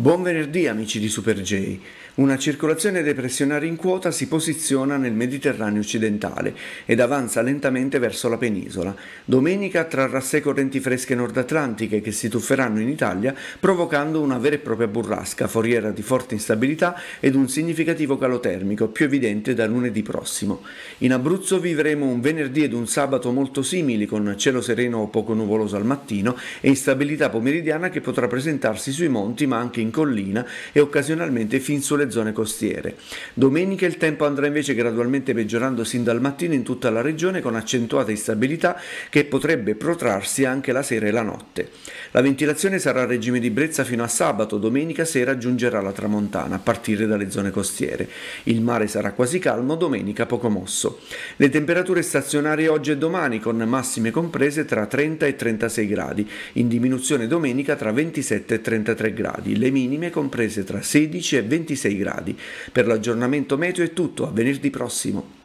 Buon venerdì amici di Super J. Una circolazione depressionale in quota si posiziona nel Mediterraneo occidentale ed avanza lentamente verso la penisola. Domenica trarrà sé correnti fresche nord-atlantiche che si tufferanno in Italia provocando una vera e propria burrasca, foriera di forte instabilità ed un significativo calo termico più evidente da lunedì prossimo. In Abruzzo vivremo un venerdì ed un sabato molto simili con cielo sereno o poco nuvoloso al mattino e instabilità pomeridiana che potrà presentarsi sui monti ma anche in in collina e occasionalmente fin sulle zone costiere. Domenica il tempo andrà invece gradualmente peggiorando sin dal mattino in tutta la regione con accentuata instabilità che potrebbe protrarsi anche la sera e la notte. La ventilazione sarà a regime di brezza fino a sabato, domenica sera giungerà la tramontana a partire dalle zone costiere. Il mare sarà quasi calmo, domenica poco mosso. Le temperature stazionarie oggi e domani con massime comprese tra 30 e 36 gradi, in diminuzione domenica tra 27 e 33 gradi. Le minime comprese tra 16 e 26 gradi. Per l'aggiornamento meteo è tutto, a venerdì prossimo.